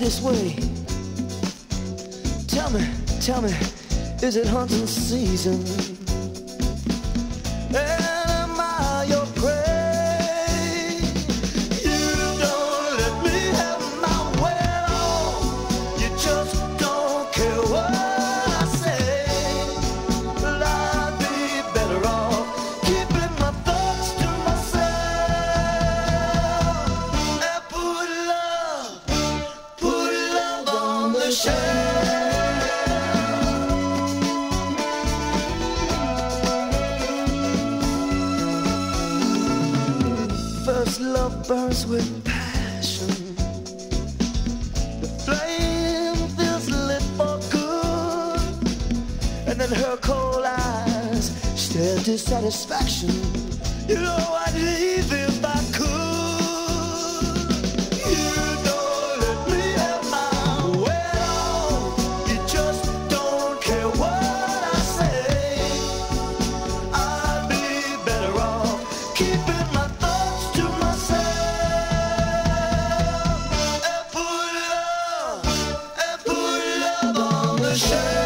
this way? Tell me, tell me, is it hunting season? Am burns with passion. The flame feels lit for good. And then her cold eyes stare dissatisfaction. You know I'd the shelf.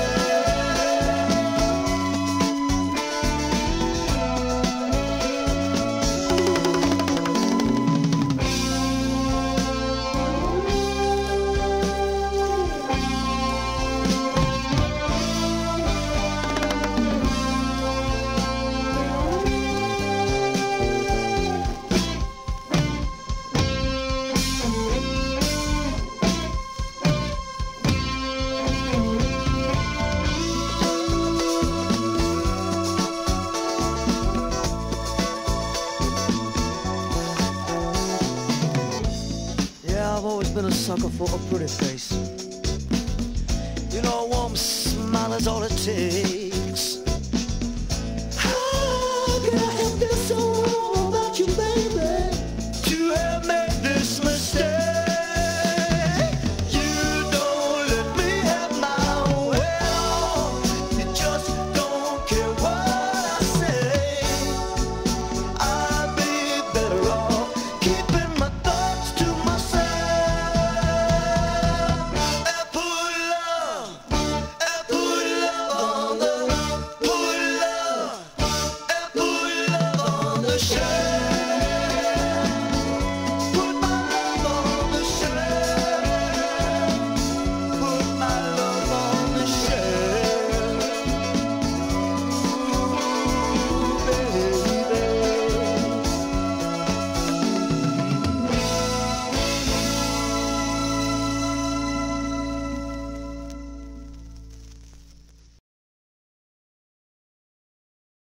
I've always been a sucker for a pretty face. You know, a warm smile is all it takes.